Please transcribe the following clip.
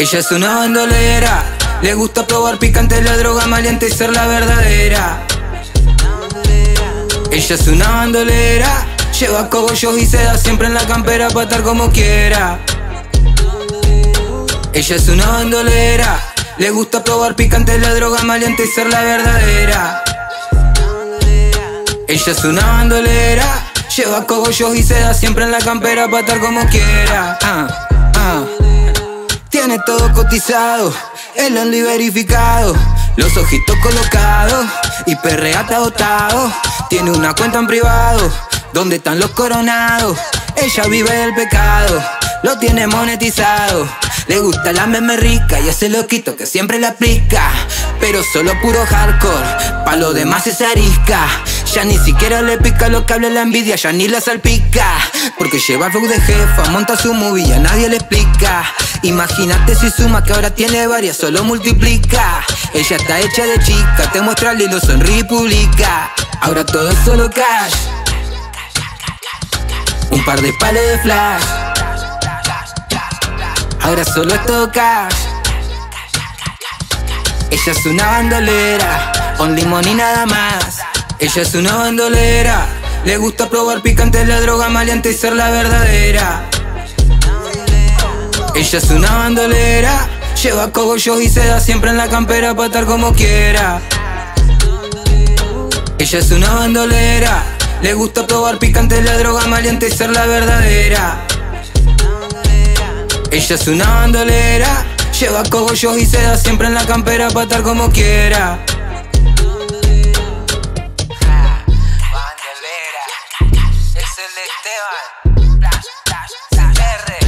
Ella es una bandolera, le gusta probar picante la droga maliente y ser la verdadera. Ella es una bandolera, lleva cogollos y seda siempre en la campera para estar como quiera. Ella es una bandolera, le gusta probar picante la droga maliente y ser la verdadera. Ella es una bandolera, lleva cogollos y seda siempre en la campera para estar como quiera. Ah. Tiene todo cotizado, el only verificado, los ojitos colocados y perrea dotado. Tiene una cuenta en privado, donde están los coronados. Ella vive del pecado, lo tiene monetizado. Le gusta la meme rica y ese loquito que siempre la aplica. Pero solo puro hardcore, pa' lo demás es arisca. Ya ni siquiera le pica lo que habla la envidia, ya ni la salpica. Porque lleva flow de jefa, monta su movie y a nadie le explica. Imagínate si suma que ahora tiene varias, solo multiplica. Ella está hecha de chica, te muestra el hilo, sonríe y publica. Ahora todo es solo cash. Un par de palos de flash. Ahora solo es todo cash. Ella es una bandolera, con limón y nada más. Ella es una bandolera, le gusta probar picante la droga maleante y ser la verdadera. Ella es una bandolera, lleva cogollos y seda siempre en la campera para estar como quiera. Ella es una bandolera, le gusta probar picante la droga maleante y ser la verdadera. Ella es una bandolera, lleva cogollos y seda siempre en la campera para estar como quiera. Esteban, R, M12 baby, los